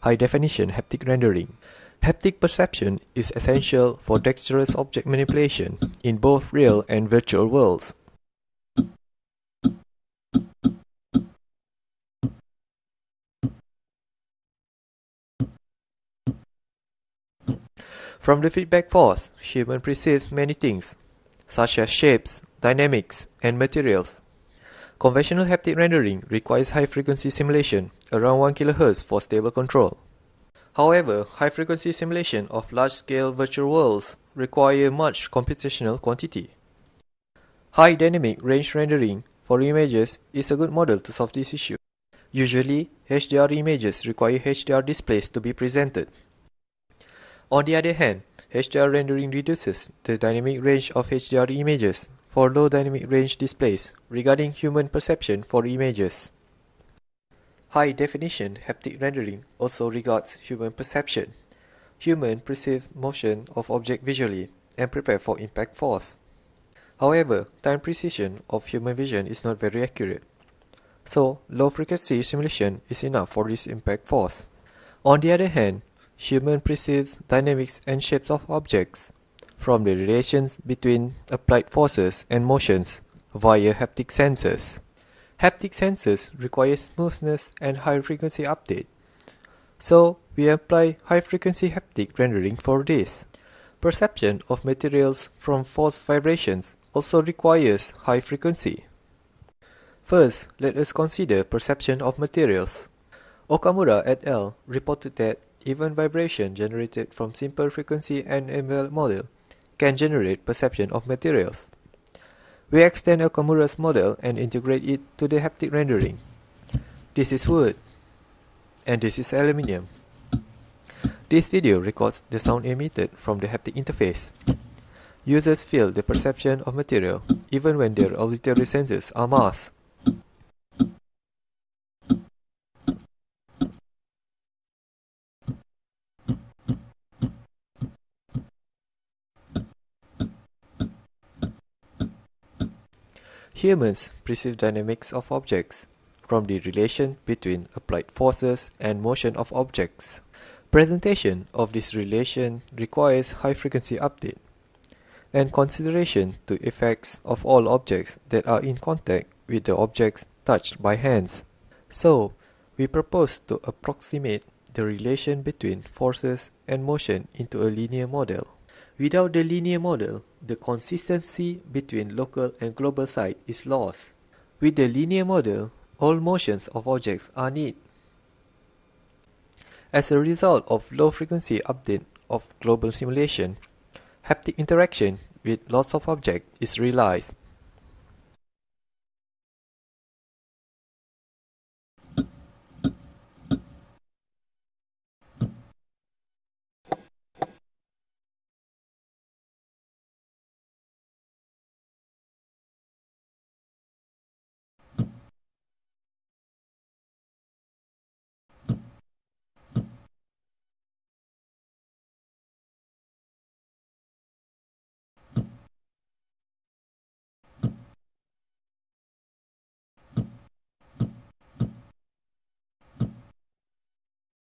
high-definition haptic rendering. Haptic perception is essential for dexterous object manipulation in both real and virtual worlds. From the feedback force, human perceives many things, such as shapes, dynamics, and materials. Conventional haptic rendering requires high-frequency simulation, around 1 kHz for stable control. However, high-frequency simulation of large-scale virtual worlds require much computational quantity. High dynamic range rendering for images is a good model to solve this issue. Usually, HDR images require HDR displays to be presented. On the other hand, HDR rendering reduces the dynamic range of HDR images for low dynamic range displays regarding human perception for images. High definition haptic rendering also regards human perception. Human perceive motion of object visually and prepare for impact force. However, time precision of human vision is not very accurate. So, low frequency simulation is enough for this impact force. On the other hand, human perceives dynamics and shapes of objects from the relations between applied forces and motions via haptic sensors. Haptic sensors require smoothness and high frequency update. So, we apply high frequency haptic rendering for this. Perception of materials from force vibrations also requires high frequency. First, let us consider perception of materials. Okamura et al. reported that even vibration generated from simple frequency and envelope model can generate perception of materials. We extend Okamura's model and integrate it to the haptic rendering. This is wood, and this is aluminium. This video records the sound emitted from the haptic interface. Users feel the perception of material even when their auditory senses are masked. Humans perceive dynamics of objects from the relation between applied forces and motion of objects. Presentation of this relation requires high-frequency update and consideration to effects of all objects that are in contact with the objects touched by hands. So, we propose to approximate the relation between forces and motion into a linear model. Without the linear model, the consistency between local and global site is lost. With the linear model, all motions of objects are neat. As a result of low frequency update of global simulation, haptic interaction with lots of objects is realized.